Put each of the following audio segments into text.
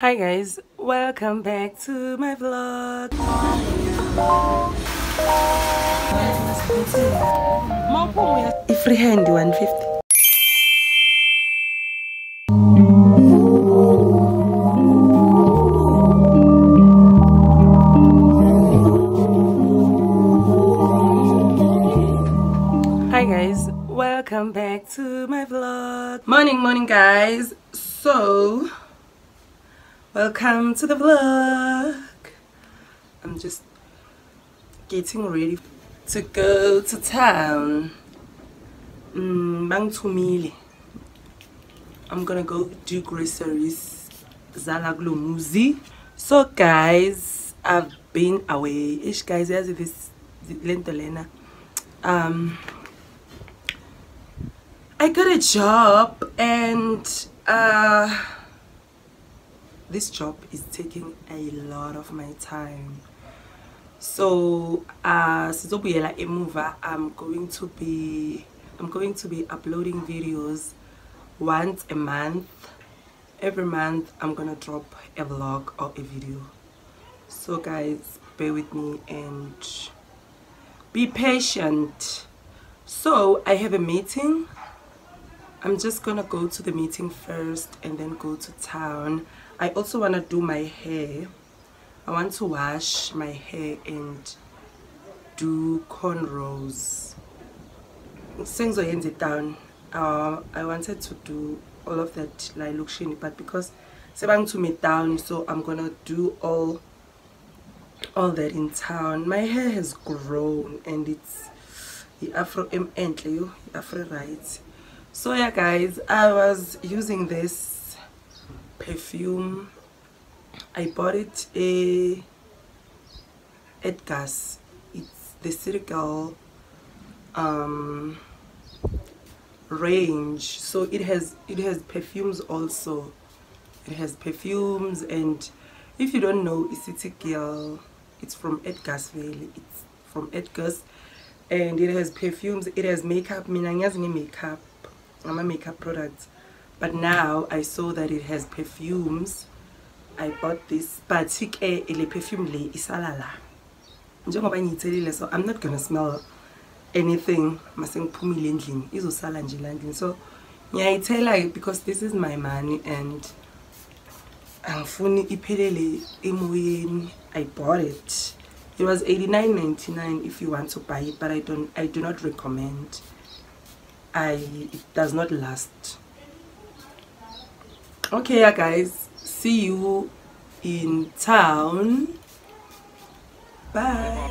Hi guys, welcome back to my vlog. I-free hand 150. Hi guys, welcome back to my vlog. Morning, morning guys. So, welcome to the vlog. I'm just getting ready to go to town. Mm. I'm gonna go do groceries. Zala kulo muzi. So guys, I've been away. Ish guys, yazi this lento lena. Um I got a job and uh this job is taking a lot of my time. So uh i'm going to be i'm going to be uploading videos once a month. Every month i'm gonna drop a vlog or a video. So guys bear with me and be patient. So i have a meeting. I'm just gonna go to the meeting first and then go to town i also want to do my hair I want to wash my hair and do cornrows. Sengizoyenza down. Uh, I wanted to do all of that like lookshini, but because sebang to me down, so I'm gonna do all all that in town. My hair has grown and it's the afro m entle afro right. So yeah, guys, I was using this perfume I bought it a Edgar's. It's the Citigal um, range. So it has it has perfumes also. It has perfumes and if you don't know Citigal, it's from Edgar's Valley. It's from Edgar's and it has perfumes. It has makeup. Mina ngiyazi makeup. I'm a makeup product. But now I saw that it has perfumes. I bought this but ke eh, le perfume le isala la njengoba ngiyithelile so I'm not gonna smell anything. Mase ngiphumile endlini. Izosala nje la endlini. So ngiyayithela because this is my money and I bought it. It was 89.99 if you want to buy it but I don't I do not recommend. I it does not last okay yeah guys see you in town bye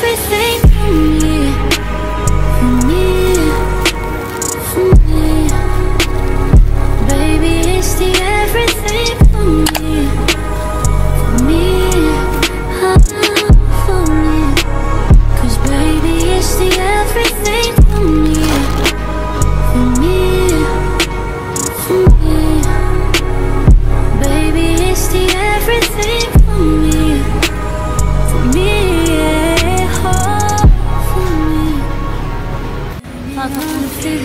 everything I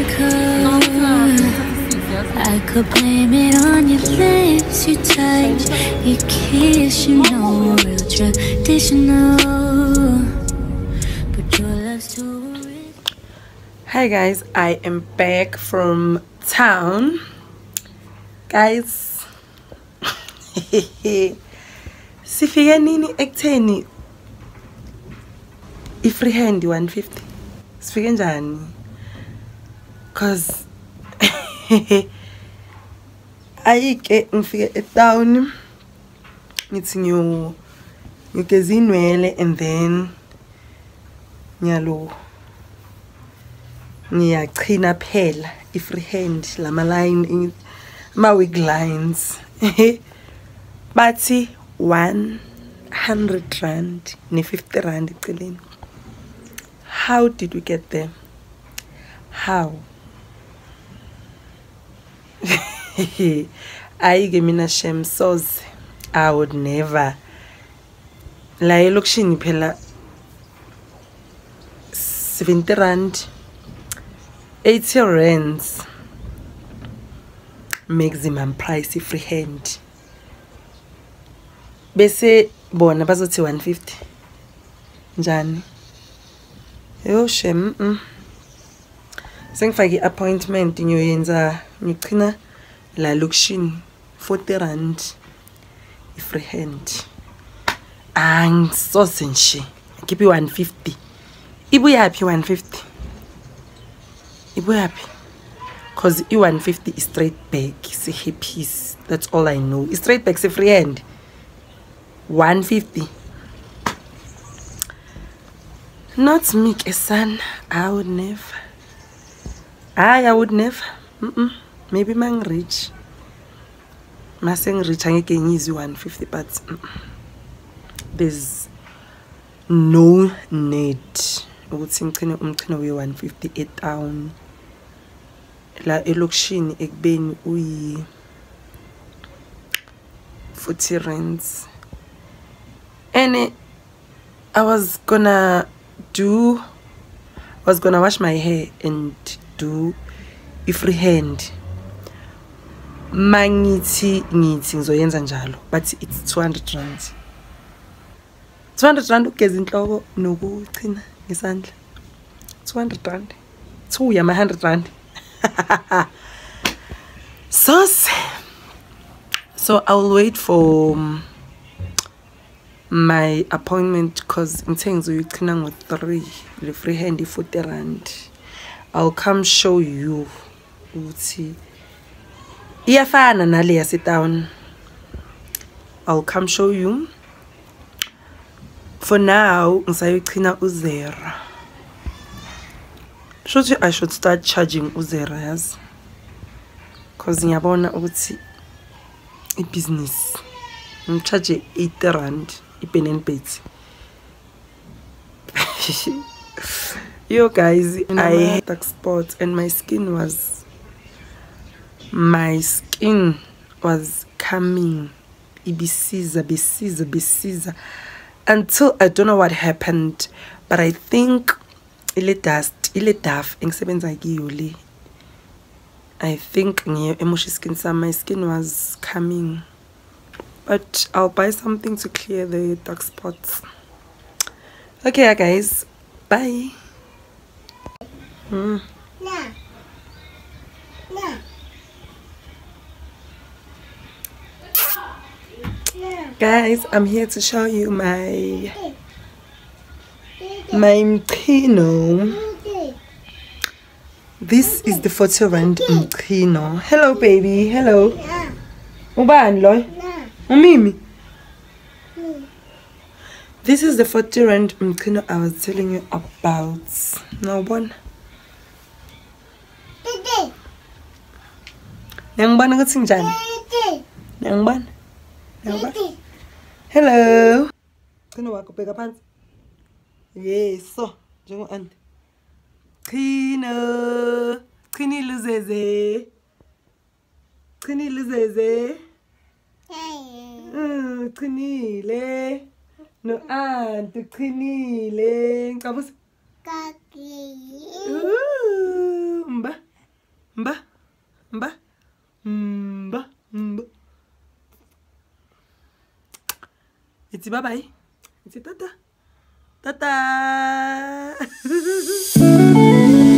could blame it on your lips, your touch, your kiss, you know, real traditional. But your love's too. Hi guys, I am back from town. Guys, sifike nini ekutheni i-freehand 150 sifike njani cause ayike ngifike etown ngithi ngiyo ngigeza inwele and then ngiyalo ngiyachina phela i-freehand lama-line ama-wig lines. Bathi 100 rand ne-50 rand eceleni. How did we get there? How? ayi-ke mina shem soze. I would never. La elokishini phela 70 rand 80 rands. Maximum price i-freehand bese bona bazothi 150 njani? Yo shem mm. Sengifake i-appointment ngiyoyenza ngiyochina la lokishini 40 rand i-freehand angisoze nje ngikhiphe i-150 ibuyaphi i-150 ibuyaphi? Cause i-150 i-straight back si-hippies that's all i know. I-straight back si-freehand 150 not me ke son i would never i would never mm -mm. maybe mangirich mase ngirich angeke ngizwe 150 but mm -mm. there's no need ukuthi ngichine umchino we-150 etown la elokishini ekubeni uyi 40 rands and i was gonna do I was gonna wash my hair and do i-freehand mangithi ngithi ngizoyenza njalo but it's 200 rand. 200 rand ukugeza inhloko nokuchina ngesandla. 200 rand. 2 yama 100 rand. Sauce so i'll wait for um, my appointment because ngithe ngizoyichina ngo-3 le free hand i-40 rand i'll come show you ukuthi iyafana nale yasetown. I'll come show you. For now ngisayochina uzera shuthi i should start charging uzera yazi? Because ngiyabona ukuthi ibhizinisi ngicharge 80 rand i-pen and bait yo guys i had dark spots and my skin was my skin was coming. Ibisiza besiza besiza. Until i don't know what happened but i think ile dust ile daf engisebenza kiyo le. I think ngiyo emosha skin sami. My skin was coming. But i'll buy something to clear the dark spots. Okay guys bye Mm. Nah. Nah. guys i'm here to show you my my Dede. this is the 40 rand mchino hello baby hello ubani loyo umimi Hmm. this is the 40 rand mchino i was telling you about nawubona Dede. Nangibona ukuthi njani? Nangibona? Nangibona? Hello. Chino wakho bheka phansi. Yeso, njengo anti. Chino. Chini luzeze. Chini luzeze. Mm, ah, chinile. No anti chinile. Ngicabuza. Kaki. Mba. Mba. Mba. んばんばいちばばいいちたたたたー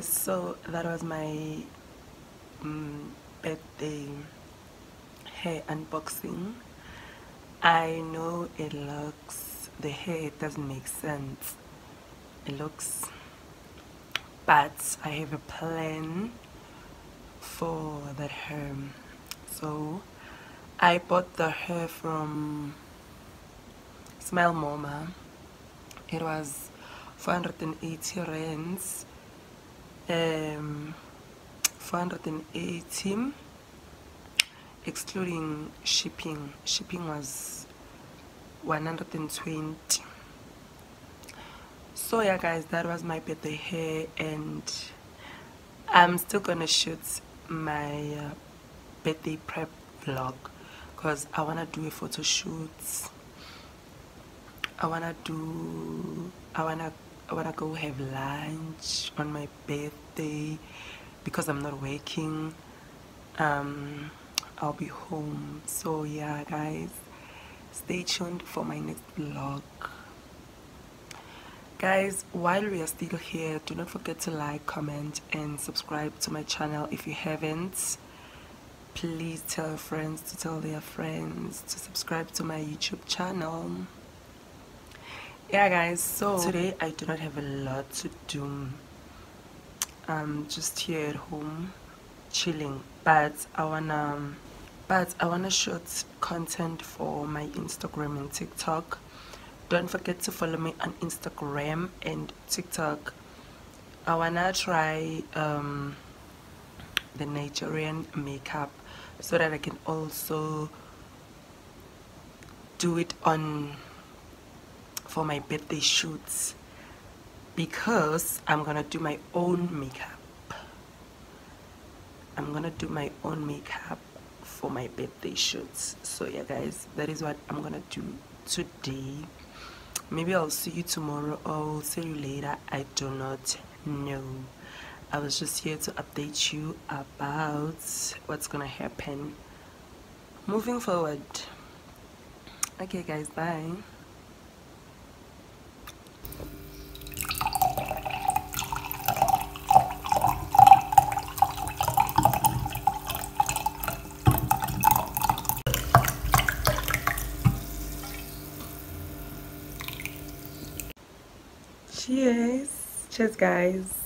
guys so that was my um, birthday hair unboxing. I know it looks the hair doesn't make sense. It looks but i have a plan for that hair. So i bought the hair from smile mama it was 480 rands um 480 excluding shipping. Shipping was 120 so yeah guys that was my birthday hair and i'm still gonna shoot my uh, birthday prep vlog because i want to do a photo shoot. I wanna do I wanna I wanna go have lunch on my birthday because I'm not working. Um I'll be home. So yeah guys stay tuned for my next vlog. Guys, while we are still here, do not forget to like, comment and subscribe to my channel if you haven't. Please tell your friends to tell their friends to subscribe to my YouTube channel yeah guys so today i do not have a lot to do. I'm just here at home chilling. But i wanna but i wanna shoot content for my instagram and tiktok. Don't forget to follow me on instagram and tiktok. I wanna try um the nigerian makeup so that i can also do it on for my birthday shoots because I'm gonna do my own makeup. I'm gonna do my own makeup for my birthday shoots. So yeah guys, that is what I'm gonna do today. Maybe I'll see you tomorrow or I'll see you later. I do not know. I was just here to update you about what's gonna happen moving forward. Okay guys, bye. Guys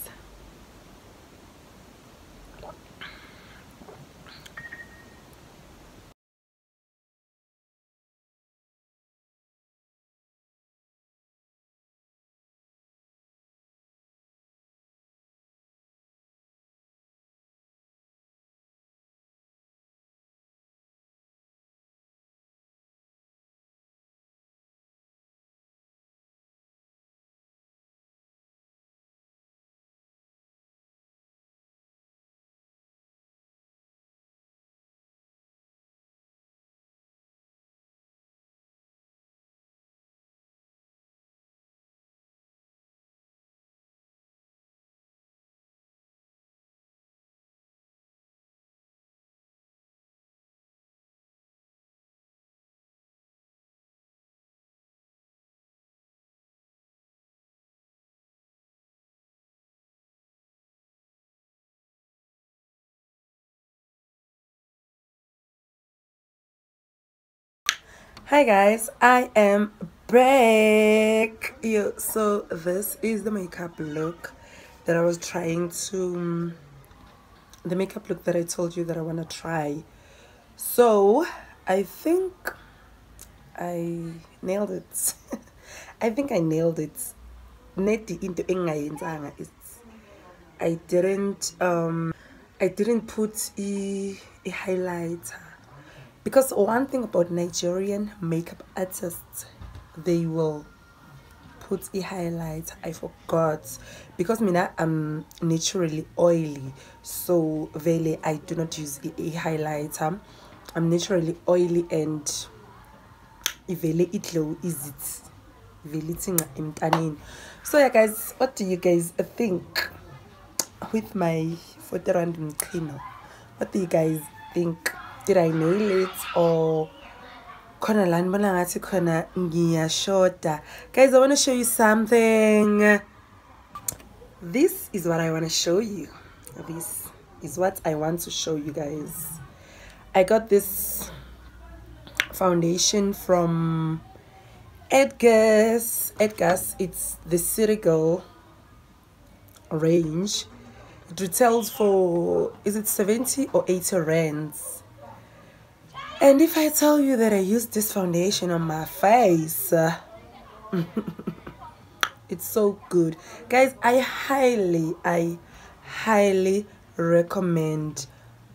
Hi guys, I am back. Yo, so this is the makeup look that I was trying to the makeup look that I told you that I want to try. So, I think I nailed it. I think I nailed it. Neti into engayenzanga is I didn't um I didn't put a highlighter because one thing about Nigerian makeup artists, they will put a highlight. I forgot because mina I'm naturally oily, so really I do not use a, a highlighter. I'm naturally oily and vele itlo is it vele thinga emntaneni. So yeah guys, what do you guys think with my 40 rand mchino? What do you guys think? Did I nail it? Or khona la nibona ngathi khona ngiyashoda. Guys I want to show you something. This is what I want to show you. This is what I want to show you guys. I got this foundation from Edgar's. Edgar's it's the City range. It retails for is it 70 or 80 rands and if I tell you that I use this foundation on my face, uh, it's so good. Guys, I highly, I highly recommend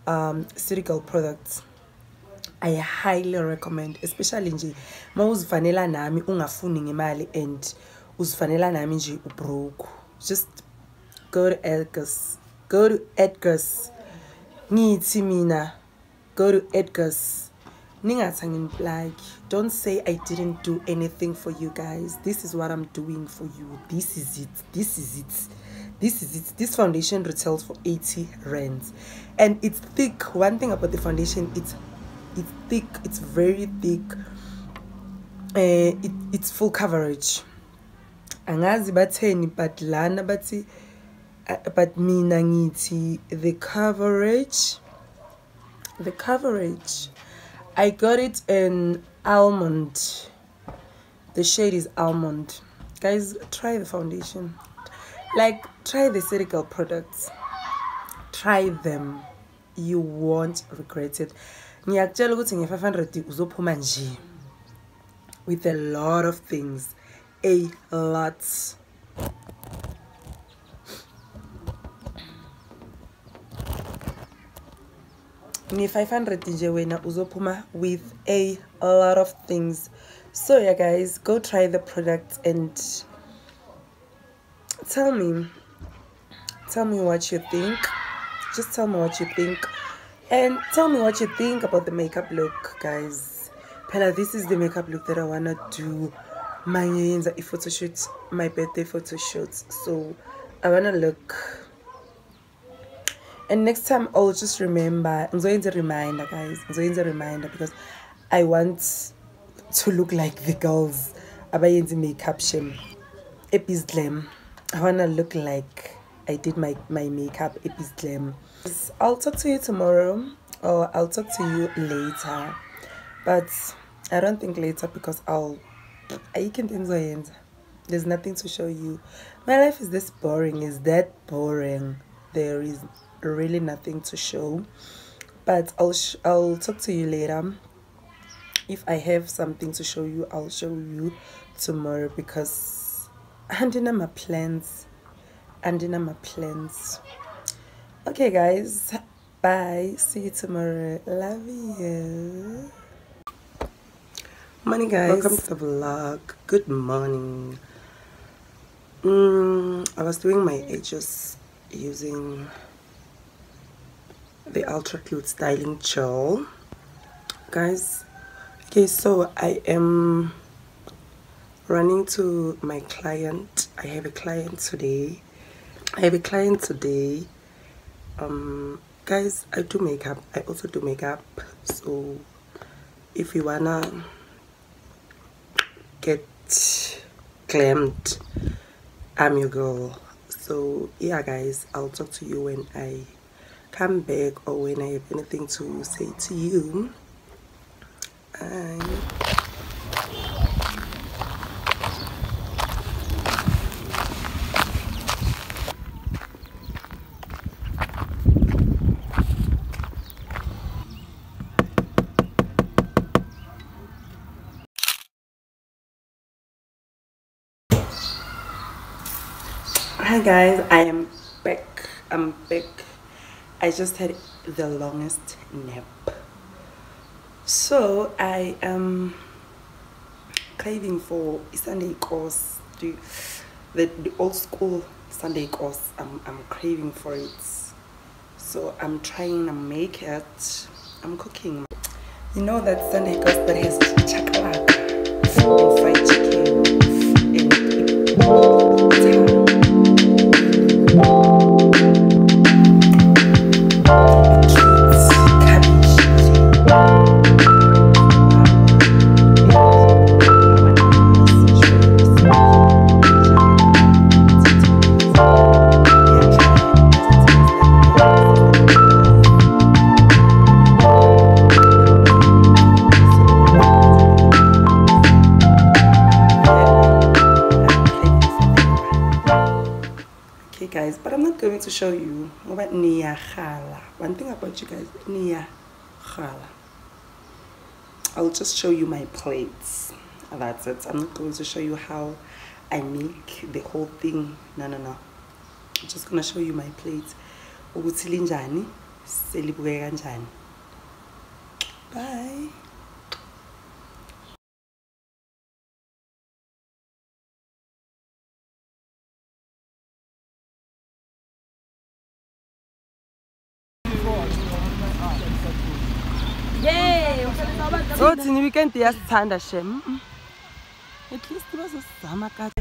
um, products. I highly recommend, especially nje ma uzifanela nami ungafuni ngemali and uzifanela nami nje ubroke. Just go to Edgar's. Go to Edgar's. Ngithi mina. Go to Edgar's don't say i didn't do anything for you guys. This is what i'm doing for you. This is it. This is it. This is it. This foundation retails for 80 rands. And it's thick. One thing about the foundation it's it's thick. It's very thick. Uh, it, it's full coverage. Angazi but lana uh, but the coverage the coverage I got it in almond. The shade is almond. Guys, try the foundation. Like, try the Girl products. Try them. You won't regret it. ngiyakutshela ukuthi nge-500 uzophuma nje with a lot of things a lot nge-500 nje wena uzophuma with a lot of things. So yeah guys go try the product and tell me tell me what you think. Just tell me what you think. And tell me what you think about the makeup look guys. Pella, this is the makeup look that i want to do. My photo shoot my birthday photo shoot so i want to look and next time i'll just remember ngizoyenza a reminder guys. Ngizoyenza a reminder because i want to look like the girls. Abayenza makeup shem epis glam i want to look like i did my my makeup epis glam i'll talk to you tomorrow or i'll talk to you later. But i don't think later because i'll ayikho into engizoyenza there's nothing to show you. My life is this boring. Is that boring? There is really nothing to show but i'll i'll talk to you later. If i have something to show you i'll show you tomorrow because andina my plans andina my plans. Okay guys. Bye. See you tomorrow. Love you. Morning guys. Welcome to the vlog. Good morning. Mm, i was doing my edges using the ultra cute styling gel. Guys okay so i am running to my client. I have a client today. I have a client today. Um guys i do makeup. I also do makeup. So if you wanna get clammed i'm your girl. So yeah guys i'll talk to you when i come back or when i have anything to say to you Bye. hi guys i am back i'm back i just had the longest nap. So i am craving for sunday course. The, the, old school sunday course I'm, I'm craving for it. So i'm trying to make it. I'm cooking. You know that sunday course that has chakalaka about you guys, Niyagala. I'll just show you my plates. That's it. I'm not going to show you how I make the whole thing. No, no, no. I'm just gonna show you my plates. Bye. uthini i-weekend iyasithanda shem. At least bazosizama kade